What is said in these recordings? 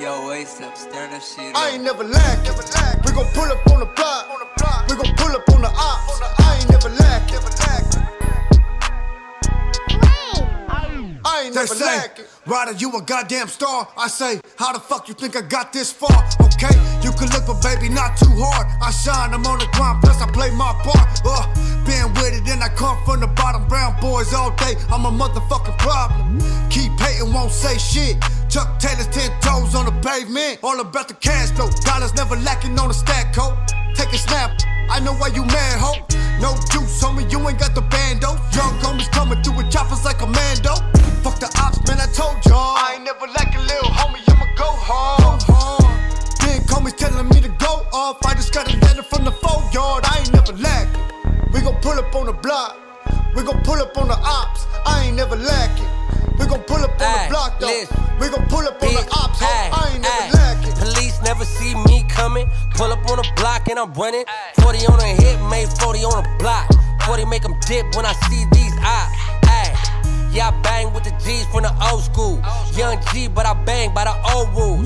yo waist up, stir that shit I ain't never lacking. We gon' pull up on the block. We gon' pull up on the ops. I ain't never lacking. I ain't They never say, lacking. Rydah, you a goddamn star. I say, how the fuck you think I got this far? Okay, you can look, but baby, not too hard. I shine, I'm on the grind, plus I play my part. Uh, been with it, and I come from the bottom. Brown boys all day, I'm a motherfucking problem. Keep hating, won't say shit. Chuck Taylor's ten toes on the pavement. All about the cash though. Dollars never lacking on the stack coat. Take a snap. I know why you mad, ho. No juice, homie, you ain't got the bando. Young homies coming through with choppers like a mando. Fuck the ops, man, I told y'all. I ain't never lacking, little homie. I'ma go hard. Go hard. Big homies telling me to go off. I just got a letter from the four yard. I ain't never lacking. We gon' pull up on the block. We gon' pull up on the ops. I ain't never lacking. We gon' pull up on the block though. listen. We gon' pull up on the ops. ho. I ain't never lacking. Police never see me coming. Pull up on the block and I'm running. 40 on a hit, made 40 on the block. 40 make them dip when I see these. Ay, yeah, I bang with the G's from the old school. Young G, but I bang by the old rules.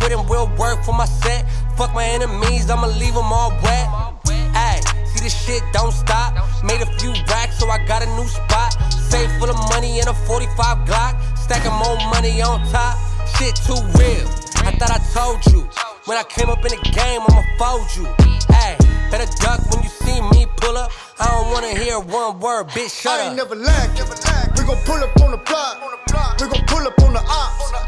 Put in real work for my set. Fuck my enemies, I'ma leave them all wet. Ay, see this shit don't stop. Made a few racks, so I got a new spot. Safe full of money and a 45 Glock. Stacking more money on top. Shit too real. I thought I told you. When I came up in the game, I'ma fold you. Hey, better duck when you see me pull up. I don't wanna hear one word, bitch. Shut I ain't up. never lacking. We gon' pull up on the block. We gon' pull up on the ops.